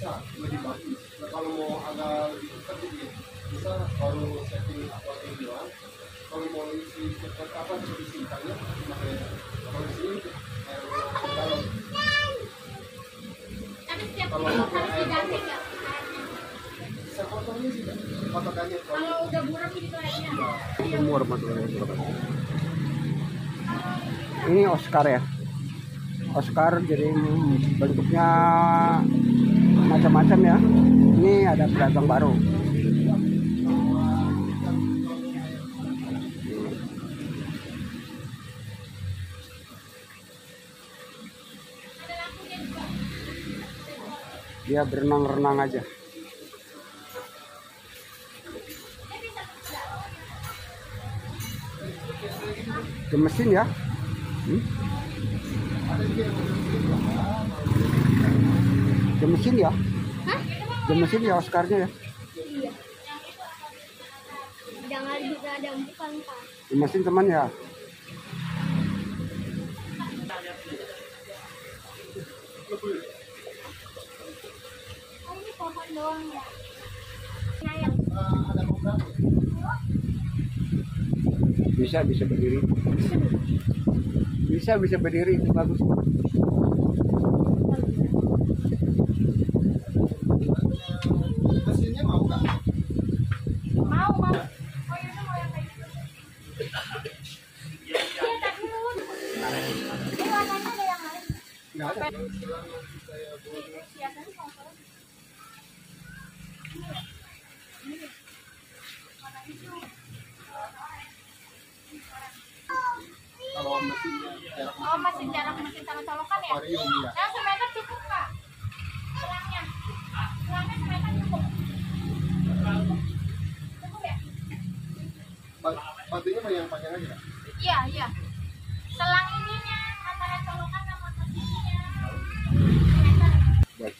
bisa lebih bagus. Nah, kalau mau agak lebih cepat bisa baru setting apa yang bilang kalau mau isi cepat apa isi ikannya pakai kalau di sini air kalau Tapi setiap Kalau harus diganti nggak? Bisa sih udah buram gitu. Assalamualaikum warahmatullahi wabarakatuh. Ini Oscar ya. Oscar jadi bentuknya macam-macam ya. Ini ada pedagang baru. Dia berenang-renang aja. Gemesin ya. Hmm? Gemesin ya. Hah? Gemesin ya Oscarnya ya. Iya. Jangan juga ada bukan pak. Gemesin teman ya. Oh ini pohon doang ya. Bisa bisa berdiri. Bisa bisa berdiri itu bagus. Jarak Oh masih jarak mesin sama colokan ya? aquarium ya Nah semeter cukup kak? Selangnya? Selangnya semeter cukup? Cukup ya? Ba- batunya yang panjang aja Kak? Iya iya. Selang ininya antara colokan sama mesinnya. Semeter. Buat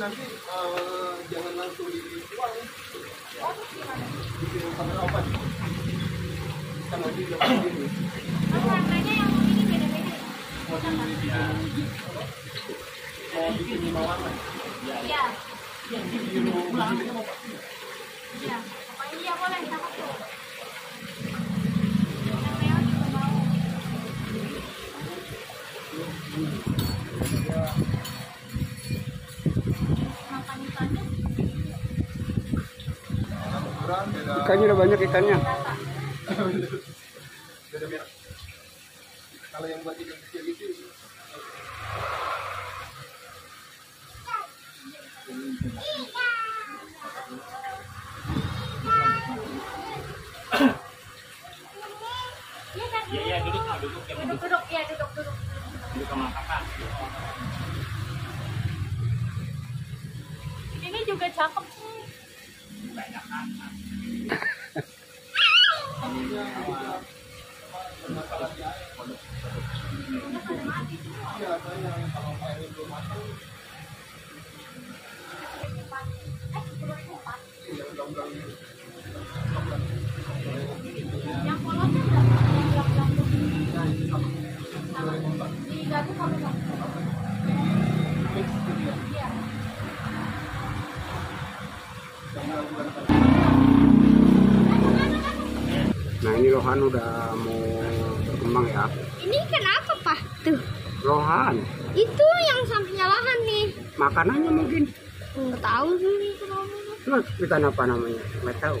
nanti eh, jangan langsung dibuang Oh, gimana? kamera obat nanti udah begini Oh, warnanya yang ini beda-beda. mau di mau bikin lima warna Iya, biru iya. Iya merah juga mau. Makan ikannya Ikannya udah banyak ikannya. Yang Rohan udah mau berkembang ya. Ini kenapa pak tuh? Rohan. Itu yang sampingnya lahan nih. Makanannya mungkin. Enggak tahu sih ini kenapa. Nah, apa namanya? Enggak tahu.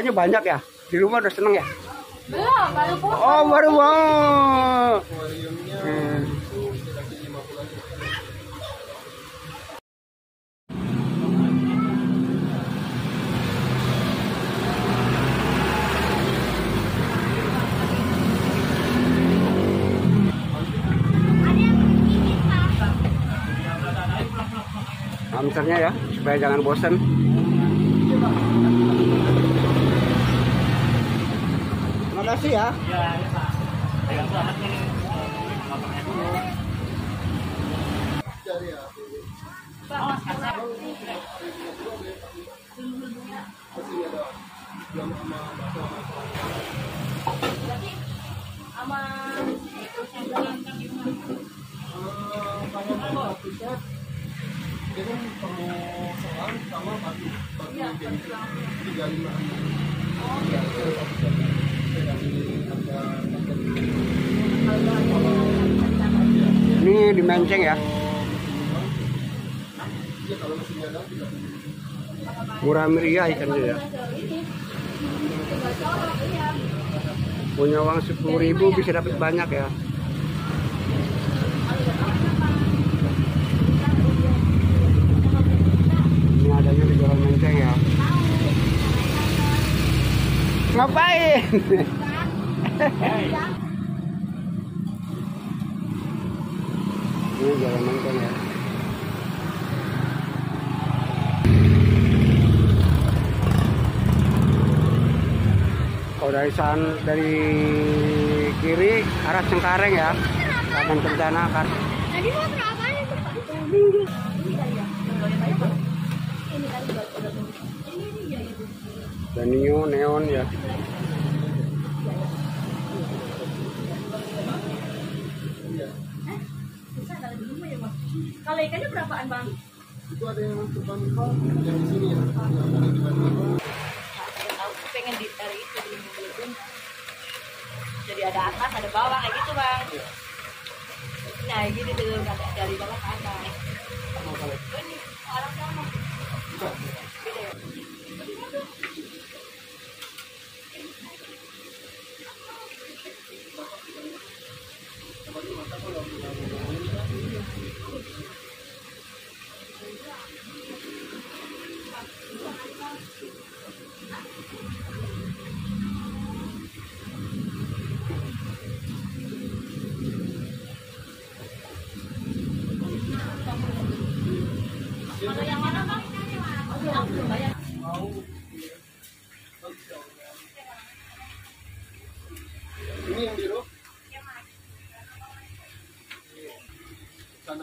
Ikannya banyak ya? Di rumah udah seneng ya? Belum, baru potong. Oh, baru mau. Hmm. itu dikasih 50 aja Ada yang ini Pak. Hamsternya ya, supaya jangan bosan. Kasih ya. Iya, iya selamat ya Oh, yang sama? Eh, kan Iya, Oh, ya Ini di Menceng ya. Murah meriah ikannya ya. Punya uang sepuluh ribu bisa dapat banyak ya. Ini adanya di Jalan Menceng ya. Ngapain? Ini Jalan Menceng ya. Kalau dari san dari kiri arah Cengkareng ya. Akan kencana kan. Jadi mau berapa nih? Ini kali ya. Ini kali Dan neon neon ya. Ya. Kalau ikannya berapaan, Bang? itu ada yang terbang yang di sini ya tahu pengen di dari itu di Belitung. Jadi ada atas, ada bawah kayak gitu, Bang. Nah, gini tuh dari bawah ke atas. Ini orang sama.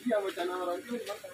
Iya bencana orang itu makan.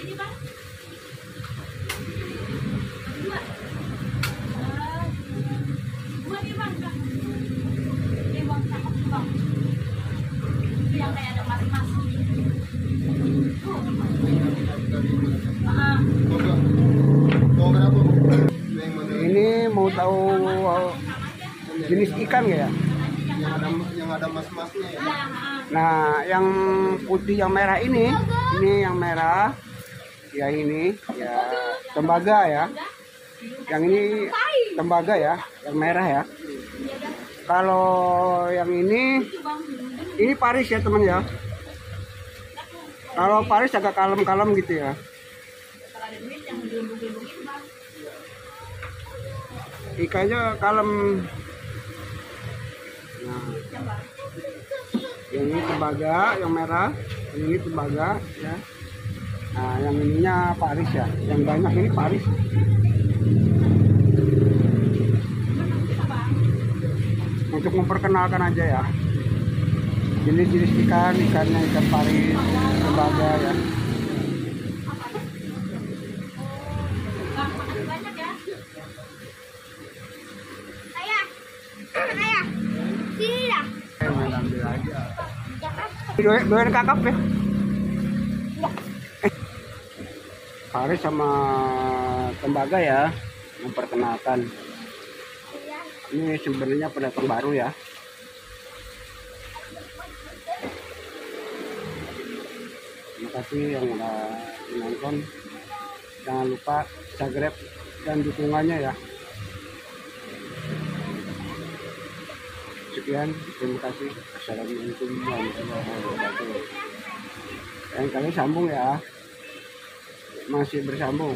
Ini bang. Dua. Dua nih bang. Ini bang, cakep bang. Jenis ikan ya yang ada yang ada mas-masnya ya Nah, yang putih yang merah ini, ini yang merah, ya ini, ya tembaga ya. Yang ini tembaga ya, yang merah ya. Kalau yang ini, ini Paris ya teman ya. Kalau Paris agak kalem-kalem gitu ya. Ikannya kalem. Yang ini tembaga, yang merah, yang ini tembaga ya. Nah, yang ininya Paris ya. Yang banyak ini Paris. Untuk memperkenalkan aja ya. Jenis-jenis ikan, ikannya ikan Paris, tembaga ya. bang makasih banyak ya ayah ayah sini lah Ambil ambil aja. Doyan, kakap ya. Eh. Paris sama tembaga ya memperkenalkan. Ini sebenarnya pendatang baru ya. Terima kasih yang udah menonton. Jangan lupa subscribe dan dukungannya ya. Sekian, terima kasih. Assalamualaikum warahmatullahi wabarakatuh. Yang kali sambung ya. Masih bersambung.